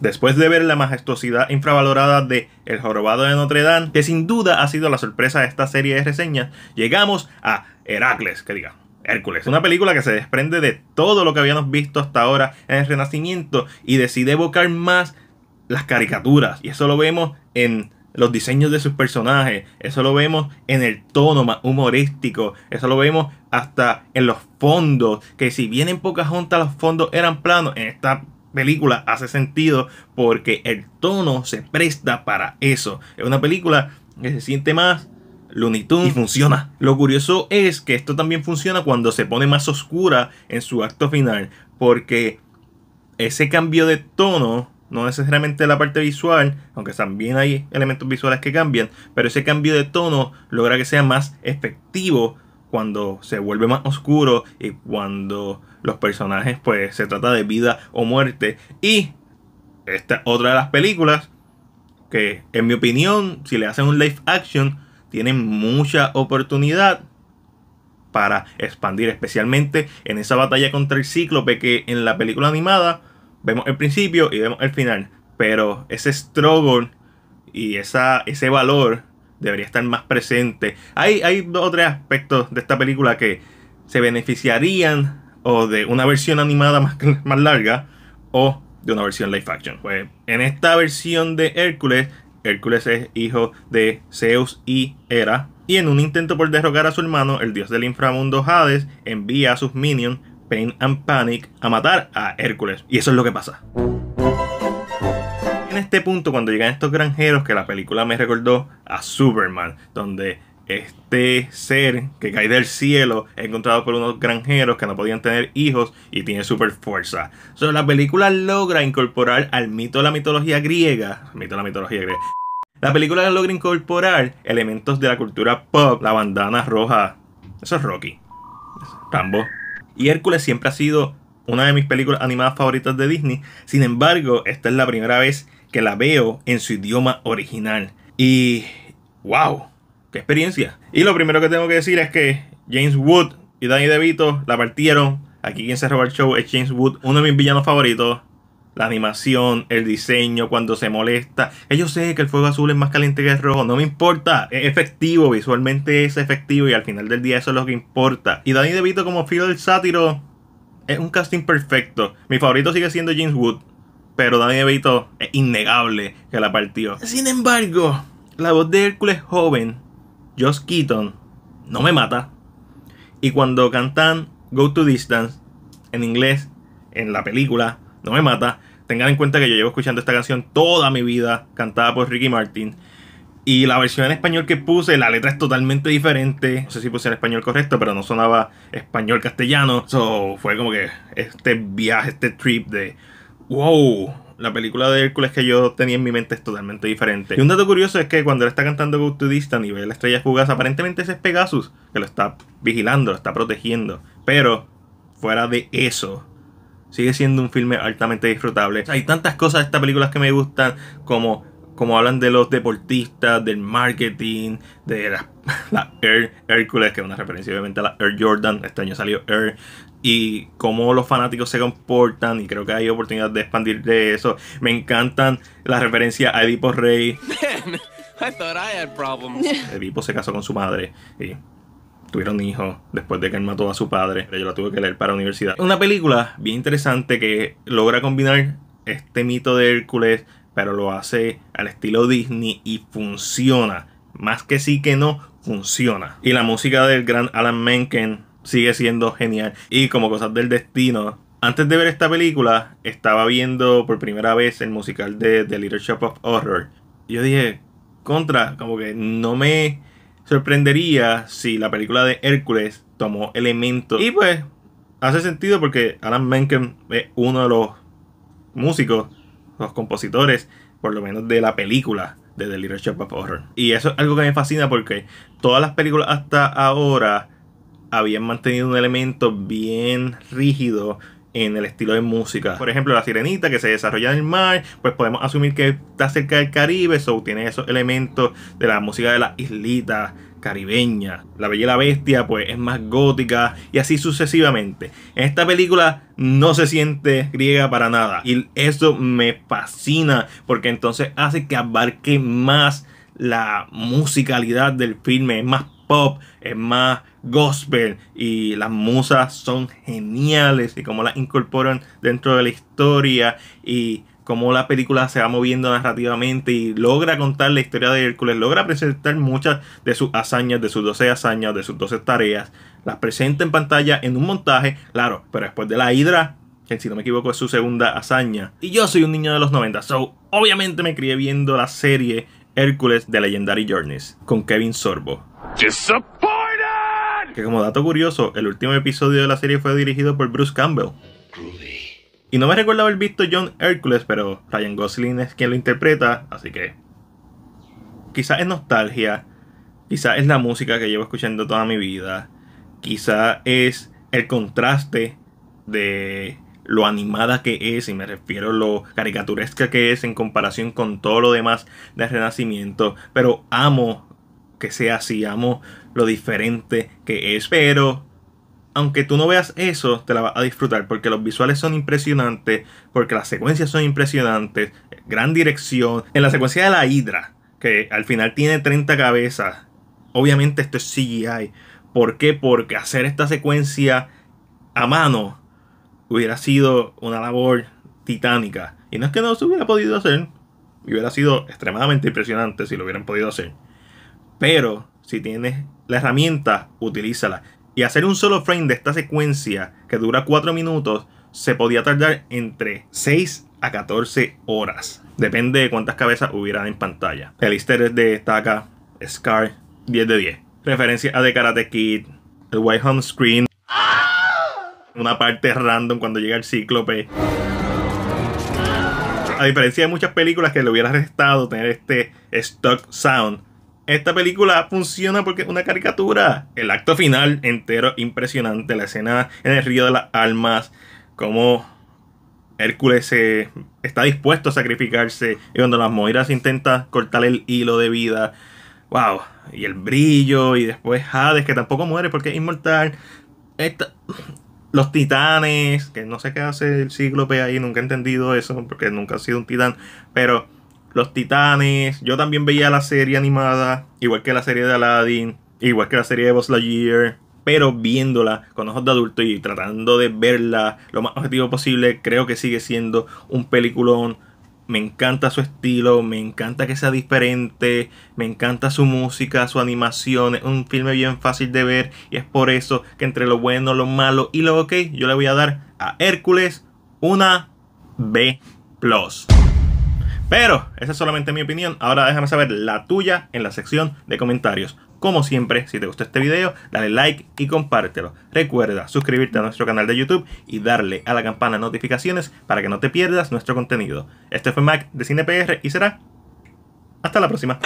Después de ver la majestuosidad infravalorada de El Jorobado de Notre Dame, que sin duda ha sido la sorpresa de esta serie de reseñas, llegamos a Heracles, que diga, Hércules. Una película que se desprende de todo lo que habíamos visto hasta ahora en el Renacimiento y decide evocar más las caricaturas. Y eso lo vemos en los diseños de sus personajes, eso lo vemos en el tono más humorístico, eso lo vemos hasta en los fondos, que si bien en Pocahontas los fondos eran planos, en esta película hace sentido porque el tono se presta para eso. Es una película que se siente más Looney Tunes y funciona. Lo curioso es que esto también funciona cuando se pone más oscura en su acto final, porque ese cambio de tono no necesariamente la parte visual, aunque también hay elementos visuales que cambian, pero ese cambio de tono logra que sea más efectivo cuando se vuelve más oscuro y cuando los personajes pues se trata de vida o muerte y esta otra de las películas que en mi opinión si le hacen un live action tienen mucha oportunidad para expandir especialmente en esa batalla contra el cíclope que en la película animada vemos el principio y vemos el final. Pero ese struggle y esa, ese valor debería estar más presente. Hay, hay dos o tres aspectos de esta película que se beneficiarían o de una versión animada más, más larga o de una versión live action. Pues en esta versión de Hércules, Hércules es hijo de Zeus y Hera. Y en un intento por derrocar a su hermano, el dios del inframundo Hades envía a sus minions Pain and Panic a matar a Hércules. Y eso es lo que pasa. En este punto, cuando llegan estos granjeros, que la película me recordó a Superman, donde este ser que cae del cielo es encontrado por unos granjeros que no podían tener hijos y tiene super fuerza. So, la película logra incorporar al mito de la mitología griega, mito de la mitología griega. La película logra incorporar elementos de la cultura pop, la bandana roja. Eso es Rocky. Rambo. Y Hércules siempre ha sido una de mis películas animadas favoritas de Disney. Sin embargo, esta es la primera vez que la veo en su idioma original. Y wow, qué experiencia. Y lo primero que tengo que decir es que James Wood y Danny DeVito la partieron. Aquí quien se roba el show es James Wood, uno de mis villanos favoritos. La animación, el diseño, cuando se molesta. Yo sé que el fuego azul es más caliente que el rojo, no me importa. Es efectivo, visualmente es efectivo y al final del día eso es lo que importa. Y Danny DeVito como Phil del sátiro es un casting perfecto. Mi favorito sigue siendo James Wood, pero Danny DeVito es innegable que la partió. Sin embargo, la voz de Hércules joven, Josh Keaton, no me mata. Y cuando cantan Go to Distance en inglés en la película, no me mata. Tengan en cuenta que yo llevo escuchando esta canción toda mi vida, cantada por Ricky Martin. Y la versión en español que puse, la letra es totalmente diferente. No sé si puse en español correcto, pero no sonaba español castellano. So, fue como que este viaje, este trip de wow, la película de Hércules que yo tenía en mi mente es totalmente diferente. Y un dato curioso es que cuando él está cantando Go to Distance y ve la estrella fugaz, aparentemente ese es Pegasus que lo está vigilando, lo está protegiendo. Pero fuera de eso, sigue siendo un filme altamente disfrutable. Hay tantas cosas de esta película que me gustan, como, como hablan de los deportistas, del marketing, de la, Air Hércules, que es una referencia obviamente a la Air Jordan. Este año salió Air. Y cómo los fanáticos se comportan. Y creo que hay oportunidad de expandir de eso. Me encantan las referencias a Edipo Rey. Edipo se casó con su madre. Y tuvieron hijos después de que él mató a su padre. Yo la tuve que leer para la universidad. Una película bien interesante que logra combinar este mito de Hércules, pero lo hace al estilo Disney y funciona. Más que sí que no, funciona. Y la música del gran Alan Menken sigue siendo genial. Y como cosas del destino, antes de ver esta película, estaba viendo por primera vez el musical de The Little Shop of Horror. Yo dije, contra, como que no me sorprendería si la película de Hércules tomó elementos. Y pues hace sentido porque Alan Menken es uno de los músicos, los compositores, por lo menos de la película de The Little Shop of Horror. Y eso es algo que me fascina porque todas las películas hasta ahora habían mantenido un elemento bien rígido en el estilo de música. Por ejemplo, la sirenita que se desarrolla en el mar, pues podemos asumir que está cerca del Caribe, so tiene esos elementos de la música de las islitas caribeña. La Bella y la Bestia pues es más gótica y así sucesivamente. En esta película no se siente griega para nada y eso me fascina porque entonces hace que abarque más la musicalidad del filme, es más pop, es más gospel y las musas son geniales y cómo las incorporan dentro de la historia y cómo la película se va moviendo narrativamente y logra contar la historia de Hércules, logra presentar muchas de sus hazañas, de sus 12 hazañas, de sus 12 tareas, las presenta en pantalla en un montaje, claro, pero después de la Hidra, que si no me equivoco es su segunda hazaña. Y yo soy un niño de los 90, so obviamente me crié viendo la serie Hércules de Legendary Journeys con Kevin Sorbo. Que como dato curioso, el último episodio de la serie fue dirigido por Bruce Campbell. Y no me recuerdo haber visto John Hércules, pero Ryan Gosling es quien lo interpreta, así que quizás es nostalgia, quizás es la música que llevo escuchando toda mi vida, quizás es el contraste de lo animada que es, y me refiero a lo caricaturesca que es en comparación con todo lo demás del Renacimiento, pero amo que sea así, amo lo diferente que es, pero aunque tú no veas eso, te la vas a disfrutar porque los visuales son impresionantes, porque las secuencias son impresionantes, gran dirección. En la secuencia de la Hydra, que al final tiene 30 cabezas, obviamente esto es CGI. ¿Por qué? Porque hacer esta secuencia a mano hubiera sido una labor titánica. Y no es que no se hubiera podido hacer, hubiera sido extremadamente impresionante si lo hubieran podido hacer. Pero si tienes la herramienta, utilízala. Y hacer un solo frame de esta secuencia que dura 4 minutos se podía tardar entre 6 a 14 horas. Depende de cuántas cabezas hubieran en pantalla. El easter egg de Taka, Scar, 10 de 10. Referencia a The Karate Kid, el White Home Screen, una parte random cuando llega el cíclope. A diferencia de muchas películas que le hubiera restado tener este stock sound, esta película funciona porque es una caricatura. El acto final entero impresionante. La escena en el río de las almas. Como Hércules está dispuesto a sacrificarse. Y cuando las Moiras intenta cortar el hilo de vida. Wow. Y el brillo. Y después Hades, que tampoco muere porque es inmortal. los titanes. Que no sé qué hace el cíclope ahí. Nunca he entendido eso. Porque nunca ha sido un titán. Pero los Titanes. Yo también veía la serie animada, igual que la serie de Aladdin, igual que la serie de Buzz Lightyear. Pero viéndola con ojos de adulto y tratando de verla lo más objetivo posible, creo que sigue siendo un peliculón. Me encanta su estilo, me encanta que sea diferente, me encanta su música, su animación. Es un filme bien fácil de ver y es por eso que entre lo bueno, lo malo y lo ok, yo le voy a dar a Hércules una B. Pero esa es solamente mi opinión. Ahora déjame saber la tuya en la sección de comentarios. Como siempre, si te gustó este video, dale like y compártelo. Recuerda suscribirte a nuestro canal de YouTube y darle a la campana de notificaciones para que no te pierdas nuestro contenido. Este fue Mac de CinePR y será hasta la próxima.